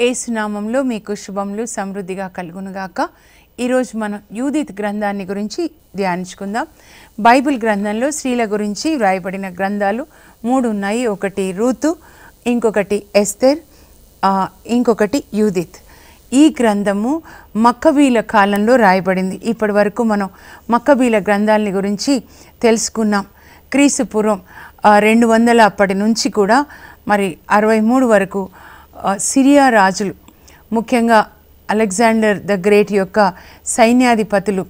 ఏసునామంలో మీకు శుభములు సమృద్ధిగా కలుగునుగాక. ఈరోజు మనం యూదిత్ గ్రంథాన్ని గురించి ధ్యానించుకుందాం. బైబిల్ గ్రంథంలో స్త్రీల గురించి వ్రాయబడిన గ్రంథాలు మూడు ఉన్నాయి. ఒకటి రూతు ఇంకొకటి ఎస్తెర్ ఇంకొకటి యూదిత్. ఈ గ్రంథము మక్కబీల కాలంలో రాయబడింది. ఇప్పటి వరకు మనం మక్కబీల గ్రంథాలని గురించి తెలుసుకున్నాం. క్రీస్తు పూర్వం రెండు వందల అప్పటి నుంచి కూడా మరి అరవై మూడు వరకు సిరియా రాజులు ముఖ్యంగా అలెగ్జాండర్ ద గ్రేట్ యొక్క సైన్యాధిపతులు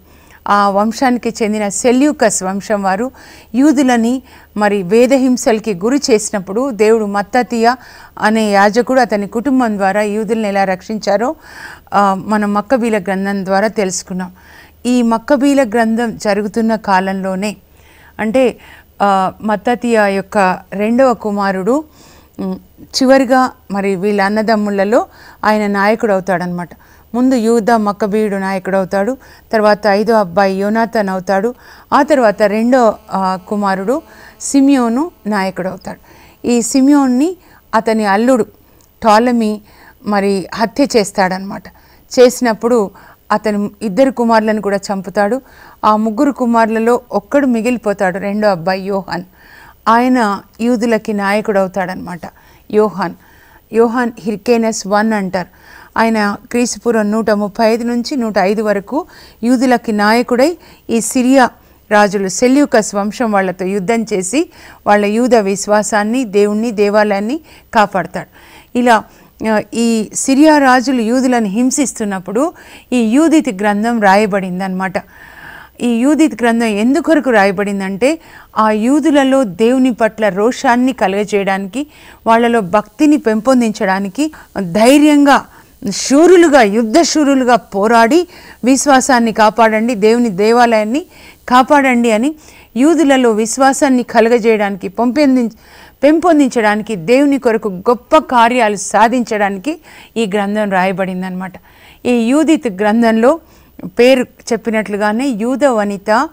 ఆ వంశానికి చెందిన సెల్యూకస్ వంశం వారు యూదులని మరి వేదహింసలకి గురి చేసినప్పుడు దేవుడు మత్తతీయ అనే యాజకుడు అతని కుటుంబం ద్వారా యూదులను ఎలా రక్షించారో మనం మక్కబీల గ్రంథం ద్వారా తెలుసుకున్నాం. ఈ మక్కబీల గ్రంథం జరుగుతున్న కాలంలోనే అంటే మత్తతీయ యొక్క రెండవ కుమారుడు చివరిగా మరి వీళ్ళ అన్నదమ్ములలో ఆయన నాయకుడు అవుతాడనమాట ముందు యూద మక్కబీయుడు నాయకుడు అవుతాడు తర్వాత ఐదో అబ్బాయి యోనాథన్ అవుతాడు ఆ తర్వాత రెండో కుమారుడు సిమియోను నాయకుడు అవుతాడు. ఈ సిమియోన్ని అతని అల్లుడు టాలమీ మరి హత్య చేస్తాడనమాట చేసినప్పుడు అతను ఇద్దరు కుమారులను కూడా చంపుతాడు. ఆ ముగ్గురు కుమారులలో ఒక్కడు మిగిలిపోతాడు రెండో అబ్బాయి యోహాన్. ఆయన యూదులకి నాయకుడు అవుతాడనమాట యోహాన్. యోహాన్ హిర్కేనస్ వన్ అంటారు. ఆయన క్రీస్తుపూర్వం నూట ముప్పై ఐదు నుంచి నూట ఐదు వరకు యూదులకి నాయకుడై ఈ సిరియా రాజులు సెల్యూకస్ వంశం వాళ్ళతో యుద్ధం చేసి వాళ్ళ యూద విశ్వాసాన్ని దేవుణ్ణి దేవాలయాన్ని కాపాడతాడు. ఇలా ఈ సిరియా రాజులు యూదులను హింసిస్తున్నప్పుడు ఈ యూదితి గ్రంథం రాయబడిందనమాట. ఈ యూదిత్ గ్రంథం ఎందుకొరకు రాయబడిందంటే ఆ యూదులలో దేవుని పట్ల రోషాన్ని కలుగజేయడానికి వాళ్ళలో భక్తిని పెంపొందించడానికి ధైర్యంగా శూరులుగా యుద్ధ శూరులుగా పోరాడి విశ్వాసాన్ని కాపాడండి దేవుని దేవాలయాన్ని కాపాడండి అని యూదులలో విశ్వాసాన్ని కలుగజేయడానికి పంపొంది పెంపొందించడానికి దేవుని కొరకు గొప్ప కార్యాలు సాధించడానికి ఈ గ్రంథం రాయబడిందనమాట ఈ యూదిత్ గ్రంథంలో పేరు చెప్పినట్లుగానే యూద వనిత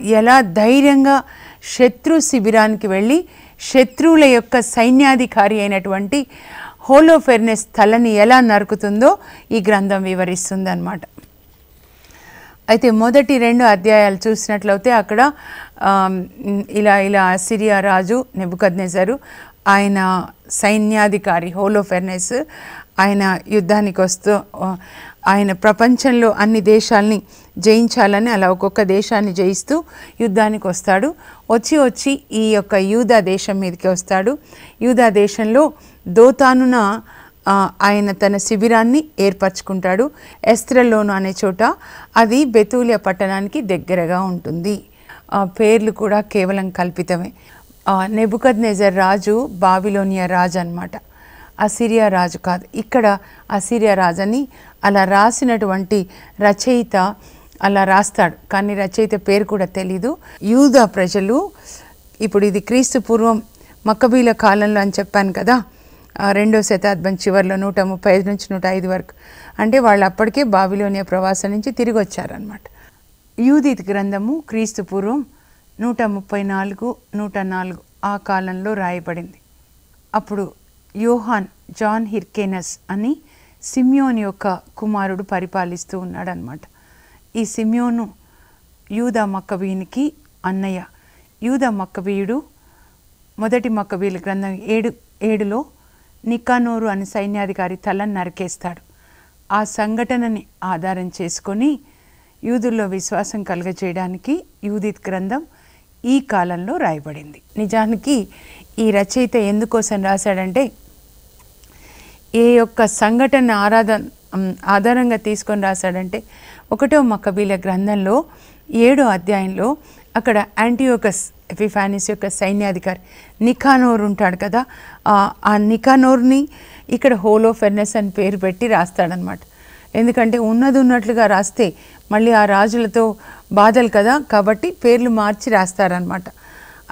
ఎలా ధైర్యంగా శత్రు శిబిరానికి వెళ్ళి శత్రువుల యొక్క సైన్యాధికారి అయినటువంటి హోలోఫెర్నెస్ తలని ఎలా నరుకుతుందో ఈ గ్రంథం వివరిస్తుంది అయితే మొదటి రెండు అధ్యాయాలు చూసినట్లయితే అక్కడ ఇలా ఇలా సిరియా రాజు నెబుకద్నెజరు ఆయన సైన్యాధికారి హోలో ఫెర్నెస్ ఆయన యుద్ధానికి వస్తూ ఆయన ప్రపంచంలో అన్ని దేశాల్ని జయించాలని అలా ఒక్కొక్క దేశాన్ని జయిస్తూ యుద్ధానికి వస్తాడు. వచ్చి వచ్చి ఈ యొక్క యూదా దేశం మీదకి వస్తాడు. యూదా దేశంలో దోతానున ఆయన తన శిబిరాన్ని ఏర్పరచుకుంటాడు. ఎస్త్రలోను అనే చోట అది బెతూలియా పట్టణానికి దగ్గరగా ఉంటుంది. పేర్లు కూడా కేవలం కల్పితమే. నెబుకద్ నెజర్ రాజు బాబిలోనియా రాజు అనమాట అసిరియా రాజు కాదు. ఇక్కడ అసిరియా రాజు అని అలా రాసినటువంటి రచయిత అలా రాస్తాడు. కానీ రచయిత పేరు కూడా తెలీదు. యూదా ప్రజలు ఇప్పుడు ఇది క్రీస్తు పూర్వం మక్కబీల కాలంలో అని చెప్పాను కదా రెండో శతాబ్దం చివరిలో నూట ముప్పై ఐదు నుంచి నూట ఐదు వరకు. అంటే వాళ్ళు అప్పటికే బాబిలోనియా ప్రవాసం నుంచి తిరిగి వచ్చారనమాట యూదిత్ గ్రంథము క్రీస్తు పూర్వం నూట ముప్పై నాలుగు నూట నాలుగు ఆ కాలంలో రాయబడింది. అప్పుడు యోహాన్ జాన్ హిర్కేనస్ అని సిమ్యోన్ యొక్క కుమారుడు పరిపాలిస్తూ ఉన్నాడనమాట ఈ సిమ్యోను యూదా మక్కబీయునికి అన్నయ్య. యూదా మక్కబీయుడు మొదటి మక్కబీయుల గ్రంథం ఏడు ఏడులో నికానోరు అనే సైన్యాధికారి తలను నరికేస్తాడు. ఆ సంఘటనని ఆధారం చేసుకొని యూదుల్లో విశ్వాసం కలుగజేయడానికి యూదిత్ గ్రంథం ఈ కాలంలో రాయబడింది. నిజానికి ఈ రచయిత ఎందుకోసం రాశాడంటే ఏ యొక్క సంఘటన ఆరాధన ఆధారంగా తీసుకొని రాశాడంటే ఒకటో మక్కబీల గ్రంథంలో ఏడో అధ్యాయంలో అక్కడ యాంటీయోకస్ ఎపిఫానిస్ యొక్క సైన్యాధికారి నికానోర్ ఉంటాడు కదా ఆ- ఆ నికానోర్ని ఇక్కడ హోలో ఫెర్నెస్ అని పేరు పెట్టి రాస్తాడనమాట. ఎందుకంటే ఉన్నది ఉన్నట్లుగా రాస్తే మళ్ళీ ఆ రాజులతో బాధలు కదా కాబట్టి పేర్లు మార్చి రాస్తారనమాట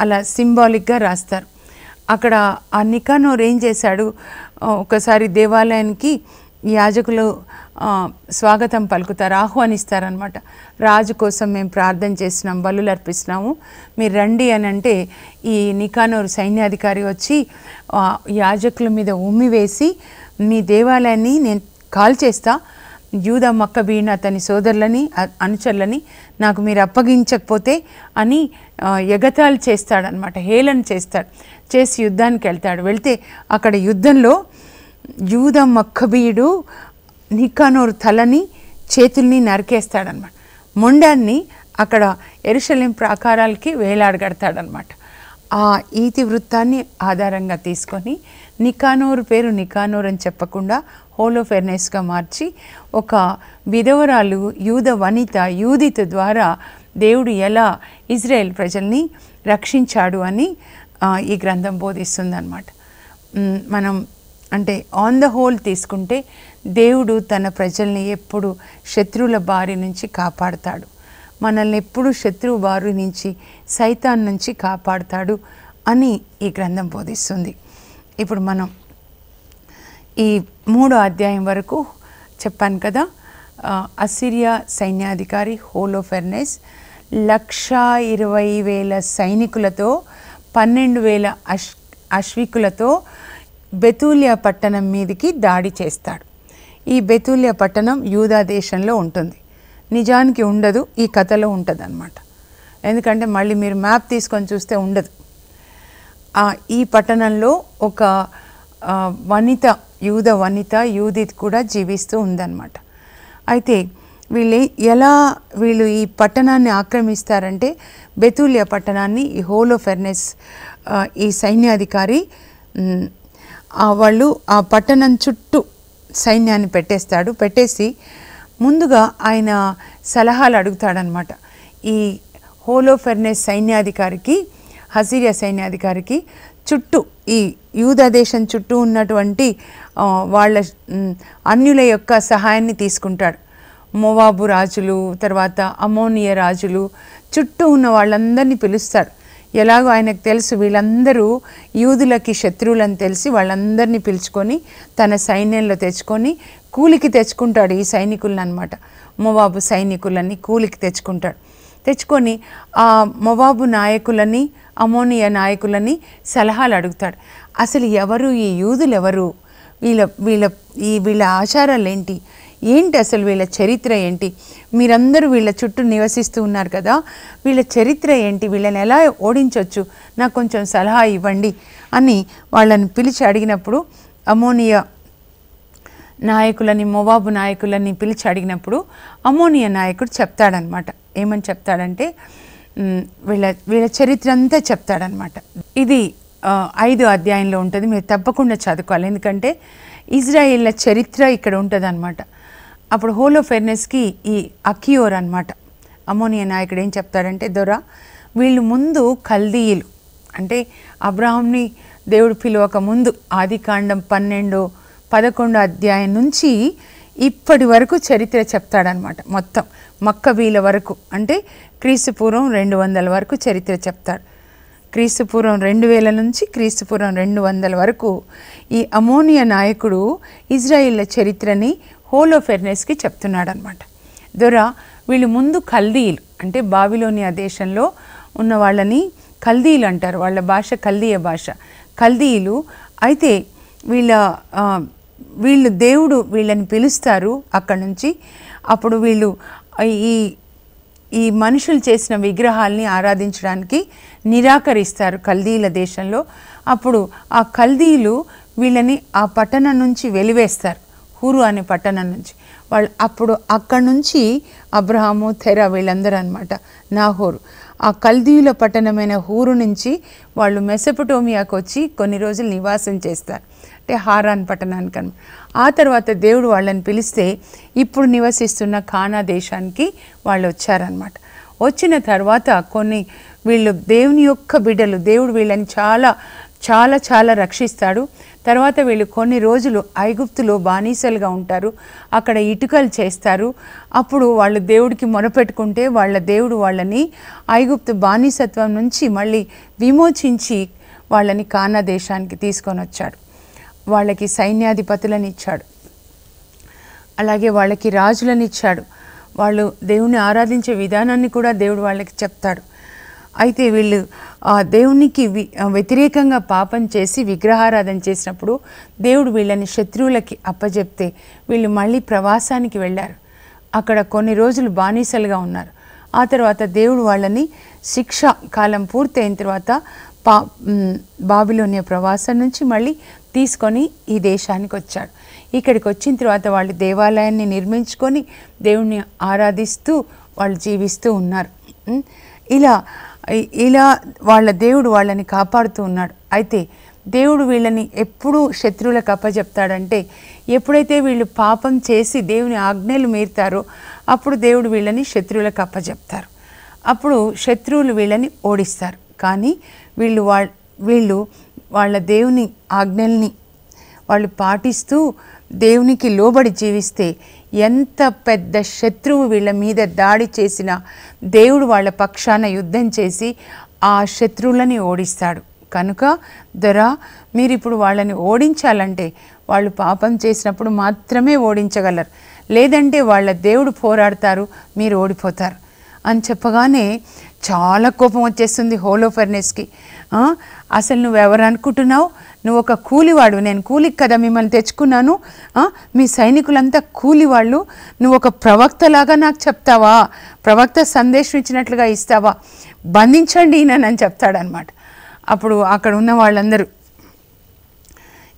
అలా సింబాలిక్గా రాస్తారు. అక్కడ ఆ నికానోర్ ఏం చేశాడు? ఒకసారి దేవాలయానికి యాజకులు స్వాగతం పలుకుతారు ఆహ్వానిస్తారనమాట రాజు కోసం మేము ప్రార్థన చేస్తున్నాం బలులు అర్పిస్తున్నాము. మీరు రండి అని అంటే ఈ నికానోరు సైన్యాధికారి వచ్చి యాజకుల మీద ఉమ్మి వేసి మీ దేవాలయాన్ని నేను కాల్ చేస్తా యూద మక్కబీన్ అతని సోదరులని అనుచరులని నాకు మీరు అప్పగించకపోతే అని ఎగతాలు చేస్తాడనమాట హేళన చేస్తాడు చేసి యుద్ధానికి వెళ్తాడు. వెళ్తే అక్కడ యుద్ధంలో యూద మక్కబీయుడు నికానోరు తలని చేతుల్ని నరికేస్తాడనమాట మొండాన్ని అక్కడ ఎరుశలేం ప్రాకారాలకి వేలాడగడతాడనమాట ఆ ఈతి వృత్తాన్ని ఆధారంగా తీసుకొని నికానోరు పేరు నికానోర్ అని చెప్పకుండా హోలోఫెర్నెస్గా మార్చి ఒక విధవరాలు యూద వనిత యూదిత ద్వారా దేవుడు ఎలా ఇజ్రాయెల్ ప్రజల్ని రక్షించాడు అని ఈ గ్రంథం బోధిస్తుందన్నమాట. మ్, మనం అంటే ఆన్ ద హోల్ తీసుకుంటే దేవుడు తన ప్రజల్ని ఎప్పుడు శత్రువుల బారి నుంచి కాపాడుతాడు. మనల్ని ఎప్పుడు శత్రువు బారి నుంచి సైతాన్ నుంచి కాపాడుతాడు అని ఈ గ్రంథం బోధిస్తుంది. ఇప్పుడు మనం ఈ మూడో అధ్యాయం వరకు చెప్పాను కదా అసిరియా సైన్యాధికారి హోలోఫెర్నెస్ లక్షా ఇరవై వేల సైనికులతో పన్నెండు వేల అశ్ అశ్వికులతో బెతూలియా పట్టణం మీదకి దాడి చేస్తాడు. ఈ బెతూలియా పట్టణం యూదా దేశంలో ఉంటుంది. నిజానికి ఉండదు ఈ కథలో ఉంటుంది ఎందుకంటే మళ్ళీ మీరు మ్యాప్ తీసుకొని చూస్తే ఉండదు. ఈ పట్టణంలో ఒక వనిత యూద వనిత యూదిత్ కూడా జీవిస్తూ ఉందన్నమాట. అయితే వీళ్ళు ఎలా వీళ్ళు ఈ పట్టణాన్ని ఆక్రమిస్తారంటే బెతూలియా పట్టణాన్ని ఈ హోలో ఫెర్నెస్ ఈ సైన్యాధికారి ఆ వాళ్ళు ఆ పట్టణం చుట్టూ సైన్యాన్ని పెట్టేస్తాడు. పెట్టేసి ముందుగా ఆయన సలహాలు అడుగుతాడనమాట ఈ హోలో ఫెర్నెస్ సైన్యాధికారికి హసీరియా సైన్యాధికారికి చుట్టూ ఈ యూదా దేశం చుట్టూ ఉన్నటువంటి వాళ్ళ అన్యుల యొక్క సహాయాన్ని తీసుకుంటాడు. మోవాబు రాజులు తర్వాత అమోనియ రాజులు చుట్టూ ఉన్న వాళ్ళందరినీ పిలుస్తాడు ఎలాగో ఆయనకు తెలుసు వీళ్ళందరూ యూదులకి శత్రువులని తెలిసి వాళ్ళందరినీ పిలుచుకొని తన సైన్యంలో తెచ్చుకొని కూలికి తెచ్చుకుంటాడు ఈ సైనికులను అనమాట మోవాబు సైనికులని కూలికి తెచ్చుకుంటాడు. తెచ్చుకొని ఆ మొవాబు నాయకులని అమోనియా నాయకులని సలహాలు అడుగుతాడు. అసలు ఎవరు ఈ యూదులు ఎవరు? వీళ్ళ వీళ్ళ ఈ వీళ్ళ ఆచారాలు ఏంటి? ఏంటి అసలు వీళ్ళ చరిత్ర ఏంటి? మీరందరూ వీళ్ళ చుట్టూ నివసిస్తూ ఉన్నారు కదా. వీళ్ళ చరిత్ర ఏంటి? వీళ్ళని ఎలా ఓడించవచ్చు నాకు కొంచెం సలహా ఇవ్వండి అని వాళ్ళని పిలిచి అడిగినప్పుడు అమోనియా నాయకులని మొవాబు నాయకులని పిలిచి అడిగినప్పుడు అమోనియా నాయకుడు చెప్తాడనమాట. ఏమని చెప్తాడంటే వీళ్ళ వీళ్ళ చరిత్ర అంతా చెప్తాడనమాట. ఇది ఐదు అధ్యాయంలో ఉంటుంది. మీరు తప్పకుండా చదువుకోవాలి. ఎందుకంటే ఇజ్రాయిల్ల చరిత్ర ఇక్కడ ఉంటుంది అప్పుడు హోలో ఫెర్నెస్కి ఈ అకియోర్ అనమాట అమోనియా నాయకుడు ఏం చెప్తాడంటే దొర వీళ్ళు ముందు కల్దీయులు. అంటే అబ్రాహాంని దేవుడు పిలువక ముందు ఆదికాండం పన్నెండు పదకొండు అధ్యాయం నుంచి ఇప్పటి వరకు చరిత్ర చెప్తాడనమాట మొత్తం. మక్కబీల వరకు అంటే క్రీస్తుపూర్వం రెండు వందల వరకు చరిత్ర చెప్తాడు. క్రీస్తుపూర్వం రెండు వేల నుంచి క్రీస్తుపూర్వం రెండు వందల వరకు ఈ అమోనియా నాయకుడు ఇజ్రాయిల్ల చరిత్రని హోలో ఫెర్నెస్కి చెప్తున్నాడనమాట. దొర వీళ్ళు ముందు కల్దీయులు అంటే బాబిలోనియా దేశంలో ఉన్న వాళ్ళని కల్దీయులు అంటారు. వాళ్ళ భాష కల్దీయ భాష. కల్దీయులు అయితే వీళ్ళ వీళ్ళు దేవుడు వీళ్ళని పిలుస్తారు అక్కడ నుంచి. అప్పుడు వీళ్ళు ఈ ఈ మనుషులు చేసిన విగ్రహాల్ని ఆరాధించడానికి నిరాకరిస్తారు కల్దీల దేశంలో. అప్పుడు ఆ కల్దీలు వీళ్ళని ఆ పట్టణం నుంచి వెలివేస్తారు హూరు అనే పట్టణం నుంచి. వాళ్ళు అప్పుడు అక్కడి నుంచి అబ్రహాము తెర వీళ్ళందరూ అనమాట నాహోరు. ఆ కల్దీయుల పట్టణమైన హూరు నుంచి వాళ్ళు మెసపటోమియాకు వచ్చి కొన్ని రోజులు నివాసం చేస్తారు. అంటే హారాన్ పట్టణానికి అని ఆ తర్వాత దేవుడు వాళ్ళని పిలిస్తే ఇప్పుడు నివసిస్తున్న ఖానా దేశానికి వాళ్ళు వచ్చారనమాట వచ్చిన తర్వాత కొన్ని వీళ్ళు దేవుని యొక్క బిడ్డలు దేవుడు వీళ్ళని చాలా చాలా చాలా రక్షిస్తాడు. తర్వాత వీళ్ళు కొన్ని రోజులు ఐగుప్తులో బానిసలుగా ఉంటారు. అక్కడ ఇటుకలు చేస్తారు. అప్పుడు వాళ్ళు దేవుడికి మొరపెట్టుకుంటే వాళ్ళ దేవుడు వాళ్ళని ఐగుప్తు బానిసత్వం నుంచి మళ్ళీ విమోచించి వాళ్ళని కానా దేశానికి తీసుకొని వచ్చాడు. వాళ్ళకి సైన్యాధిపతులను ఇచ్చాడు. అలాగే వాళ్ళకి రాజులను ఇచ్చాడు. వాళ్ళు దేవుణ్ణి ఆరాధించే విధానాన్ని కూడా దేవుడు వాళ్ళకి చెప్తాడు. అయితే వీళ్ళు ఆ దేవునికి వి- వ్యతిరేకంగా పాపం చేసి విగ్రహారాధన చేసినప్పుడు దేవుడు వీళ్ళని శత్రువులకి అప్పజెప్తే వీళ్ళు మళ్ళీ ప్రవాసానికి వెళ్ళారు. అక్కడ కొన్ని రోజులు బానిసలుగా ఉన్నారు. ఆ తర్వాత దేవుడు వాళ్ళని శిక్ష కాలం పూర్తయిన తర్వాత పా మ్, బాబిలోనియ ప్రవాసం నుంచి మళ్ళీ తీసుకొని ఈ దేశానికి వచ్చాడు. ఇక్కడికి వచ్చిన తర్వాత వాళ్ళు దేవాలయాన్ని నిర్మించుకొని దేవుణ్ణి ఆరాధిస్తూ వాళ్ళు జీవిస్తూ ఉన్నారు. ఇలా ఇలా వాళ్ళ దేవుడు వాళ్ళని కాపాడుతూ ఉన్నాడు. అయితే దేవుడు వీళ్ళని ఎప్పుడూ శత్రువులకు అప్పచెప్తాడంటే ఎప్పుడైతే వీళ్ళు పాపం చేసి దేవుని ఆజ్ఞలు మీరుతారో అప్పుడు దేవుడు వీళ్ళని శత్రువులకు అప్పచెప్తారు అప్పుడు శత్రువులు వీళ్ళని ఓడిస్తారు. కానీ వీళ్ళు వాళ్ళ వీళ్ళు వాళ్ళ దేవుని ఆజ్ఞల్ని వాళ్ళు పాటిస్తూ దేవునికి లోబడి జీవిస్తే ఎంత పెద్ద శత్రువు వీళ్ళ మీద దాడి చేసినా దేవుడు వాళ్ళ పక్షాన యుద్ధం చేసి ఆ శత్రువులని ఓడిస్తాడు. కనుక దొర మీరు ఇప్పుడు వాళ్ళని ఓడించాలంటే వాళ్ళు పాపం చేసినప్పుడు మాత్రమే ఓడించగలరు. లేదంటే వాళ్ళ దేవుడు పోరాడతారు మీరు ఓడిపోతారు. అని చెప్పగానే చాలా కోపం వచ్చేస్తుంది హోలోఫర్నెస్కి అసలు నువ్వు ఎవరు అనుకుంటున్నావు? నువ్వు ఒక కూలివాడు. నేను కూలికి కదా మిమ్మల్ని తెచ్చుకున్నాను. మీ సైనికులంతా కూలివాళ్ళు. నువ్వు ఒక ప్రవక్తలాగా నాకు చెప్తావా? ప్రవక్త సందేశం ఇచ్చినట్లుగా ఇస్తావా? బంధించండి ఈయనని చెప్తాడనమాట అప్పుడు అక్కడ ఉన్న వాళ్ళందరూ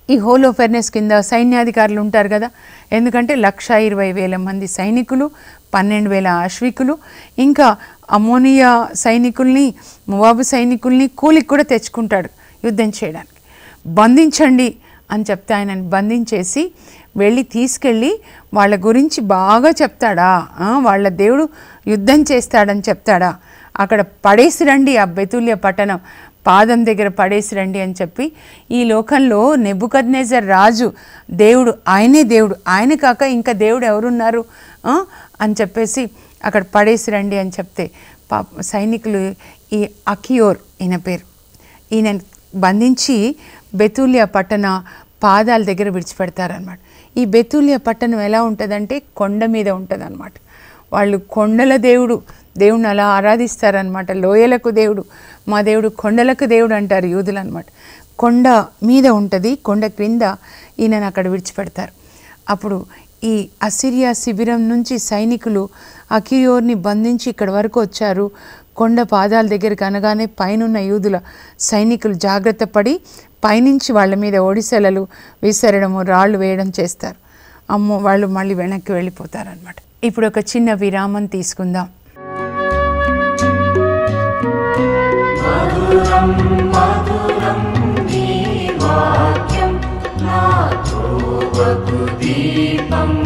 ఈ హోలో ఫెర్నెస్ కింద సైన్యాధికారులు ఉంటారు కదా. ఎందుకంటే లక్ష ఇరవై వేల మంది సైనికులు పన్నెండు వేల ఆశ్వికులు ఇంకా అమోనియా సైనికుల్ని మువాబు సైనికుల్ని కూలికి కూడా తెచ్చుకుంటాడు యుద్ధం చేయడానికి. బంధించండి అని చెప్తే ఆయనని బంధించేసి వెళ్ళి తీసుకెళ్ళి వాళ్ళ గురించి బాగా చెప్తాడా? వాళ్ళ దేవుడు యుద్ధం చేస్తాడని చెప్తాడా? అక్కడ పడేసి రండి ఆ బెతుల్య పట్టణం. పాదం దగ్గర పడేసి రండి అని చెప్పి ఈ లోకంలో నెబుకద్నేజర్ రాజు దేవుడు ఆయనే దేవుడు ఆయన కాక ఇంకా దేవుడు ఎవరున్నారు? అని చెప్పేసి అక్కడ పడేసి రండి అని చెప్తే పాప సైనికులు ఈ అకియోర్ ఈయన పేరు. ఈయన బంధించి బెతూలియా పట్టణ పాదాల దగ్గర విడిచిపెడతారనమాట ఈ బెతూలియా పట్టణం ఎలా ఉంటుందంటే కొండ మీద ఉంటుందన్నమాట. వాళ్ళు కొండల దేవుడు. దేవుడిని అలా ఆరాధిస్తారనమాట లోయలకు దేవుడు మా దేవుడు కొండలకు దేవుడు అంటారు యూదులు అనమాట కొండ మీద ఉంటుంది కొండ క్రింద ఈయనను అక్కడ విడిచిపెడతారు. అప్పుడు ఈ అసిరియా శిబిరం నుంచి సైనికులు అకియోర్ని బంధించి ఇక్కడ వరకు వచ్చారు. కొండ పాదాల దగ్గరికి అనగానే పైనున్న యూదుల సైనికులు జాగ్రత్త పడి పైనుంచి వాళ్ళ మీద ఒడిసెలలు విసరడము రాళ్ళు వేయడం చేస్తారు. అమ్మో వాళ్ళు మళ్ళీ వెనక్కి వెళ్ళిపోతారనమాట ఇప్పుడు ఒక చిన్న విరామం తీసుకుందాం. మధురం మధురం దీపం.